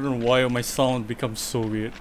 I don't know why my sound becomes so weird.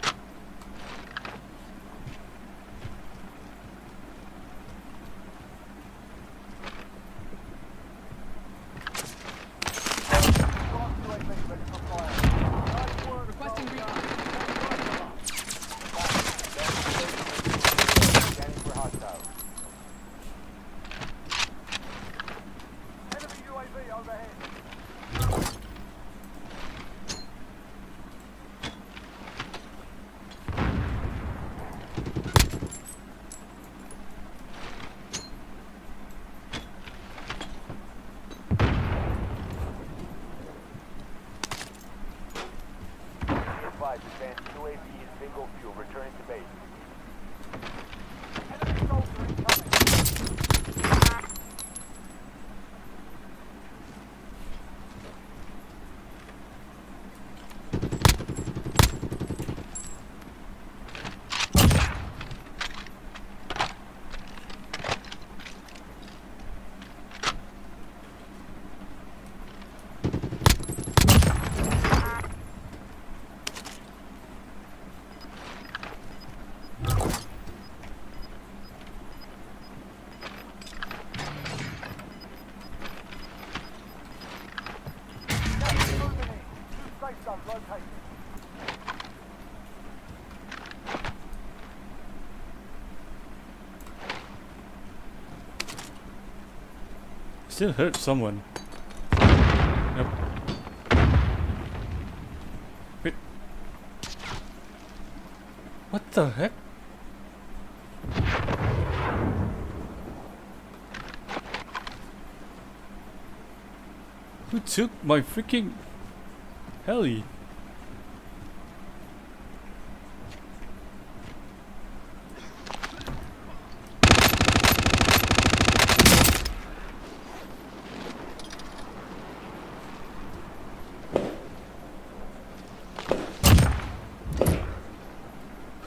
Advised, advanced UAV is bingo fuel. Returning to base. Still hurt someone. Wait. What the heck? Who took my freaking heli?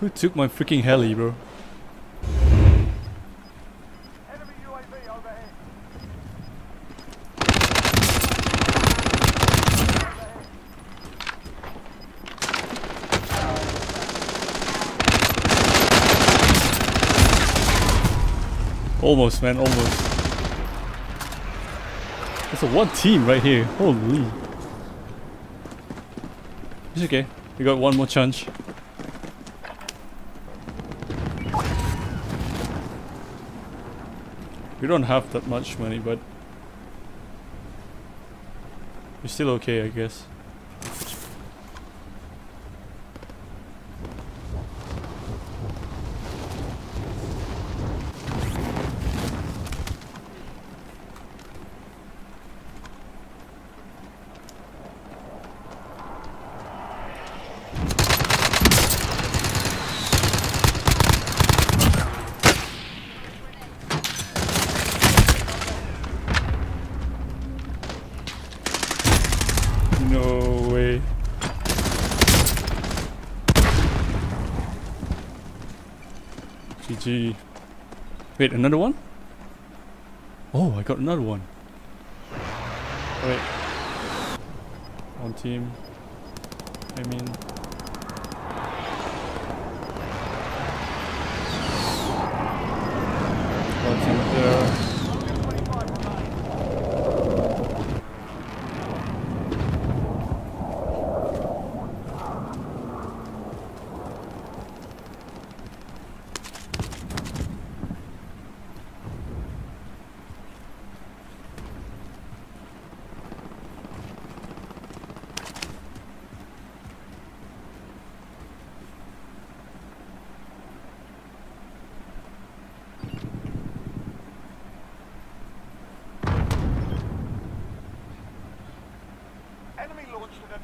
Who took my freaking heli, bro? Almost, man, almost. It's a one team right here. Holy. It's okay. We got one more chance. We don't have that much money, but we're still okay, I guess. No way. GG. Wait, another one? Oh, I got another one. Wait. One team. I mean.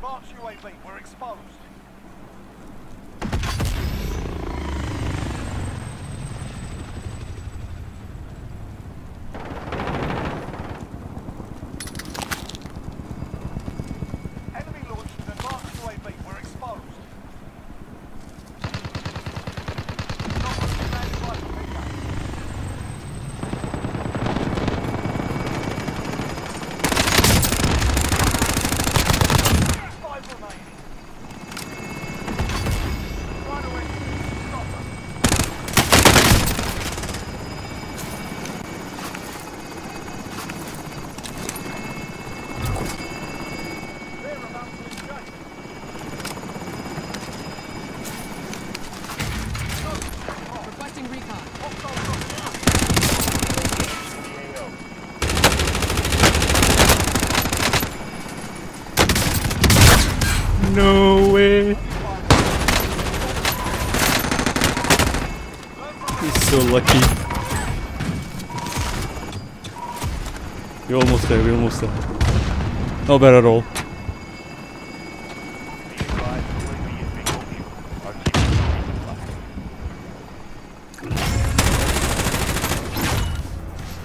Launched an advanced UAV. We're exposed. No way. He's so lucky. We're almost there, we're almost there. Not bad at all.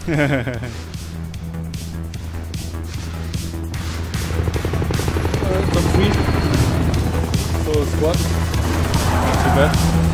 Be advised, UAV is